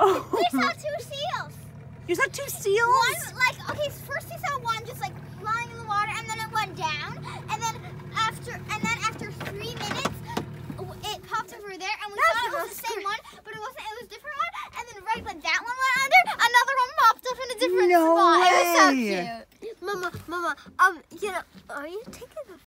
Oh. we saw two seals. You saw two seals? One, like, okay, first we saw one just like lying in the water, and then it went down, and then after, and then after three minutes, it popped over there, and we That's thought it was the same one, but it wasn't. It was a different one, and then right when that one went under, another one popped up in a different No spot. It was so cute. Mama, Mama, um, you know, are you taking a